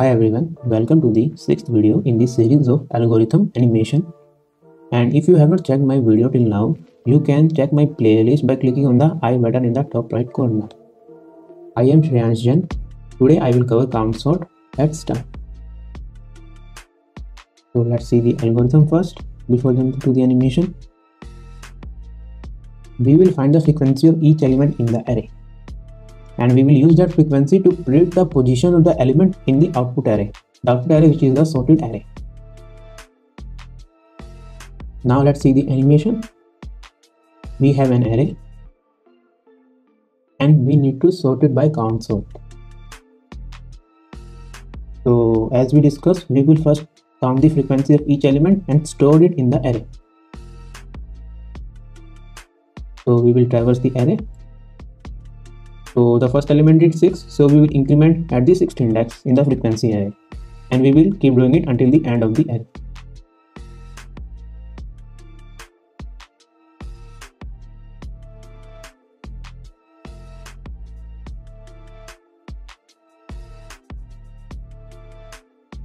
Hi everyone, welcome to the sixth video in this series of algorithm animation. And if you have not checked my video till now, you can check my playlist by clicking on the I button in the top right corner. I am Shreyaans Jain. Today I will cover count sort. Let's start. So let's see the algorithm first before jumping to the animation. We will find the frequency of each element in the array and we will use that frequency to predict the position of the element in the output array. The output array which is the sorted array. Now let's see the animation. We have an array. And we need to sort it by count sort. So as we discussed we will first count the frequency of each element and store it in the array. So we will traverse the array so the first element is 6 so we will increment at the 6th index in the frequency array. And we will keep doing it until the end of the array.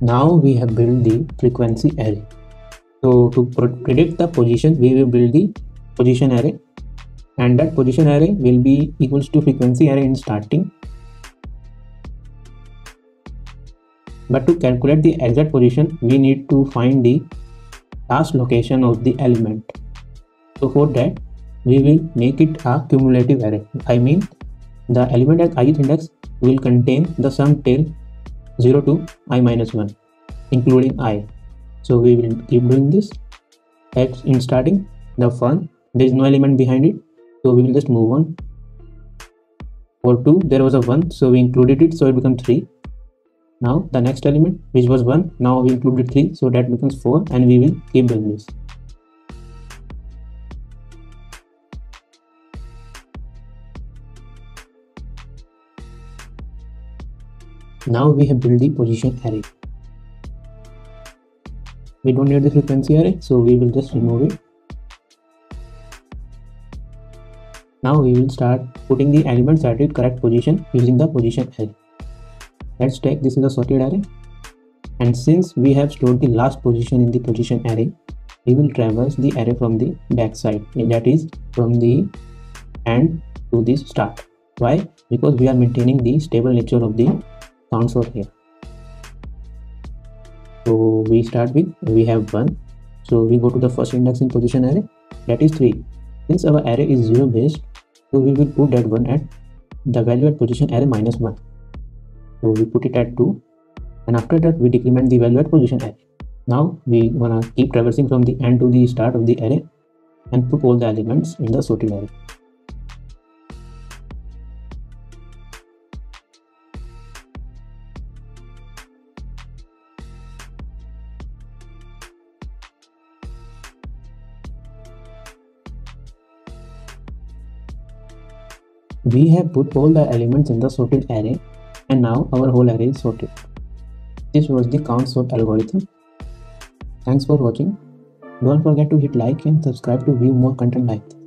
Now we have built the frequency array. So to predict the position we will build the position array and that position array will be equals to frequency array in starting. But to calculate the exact position we need to find the last location of the element. So for that we will make it a cumulative array. I mean the element at ith index will contain the sum till 0 to i minus 1 including i. So we will keep doing this. At in starting the fun there is no element behind it so we will just move on. For 2 there was a 1 so we included it so it becomes 3 now the next element which was 1 now we included 3 so that becomes 4 and we will keep doing this. Now we have built the position array. We don't need the frequency array so we will just remove it Now we will start putting the elements at its correct position using the position array. Let's take this is a sorted array and since we have stored the last position in the position array, we will traverse the array from the back side that is from the end to the start. Why? Because we are maintaining the stable nature of the count sort here. So we start with we have 1 so we go to the first index in position array that is 3 since our array is 0 based so we will put that one at the value at position array minus 1 so we put it at 2 and after that we decrement the value at position array now we wanna keep traversing from the end to the start of the array and put all the elements in the sorted array We have put all the elements in the sorted array and now our whole array is sorted. This was the count sort algorithm. Thanks for watching. Don't forget to hit like and subscribe to view more content like this.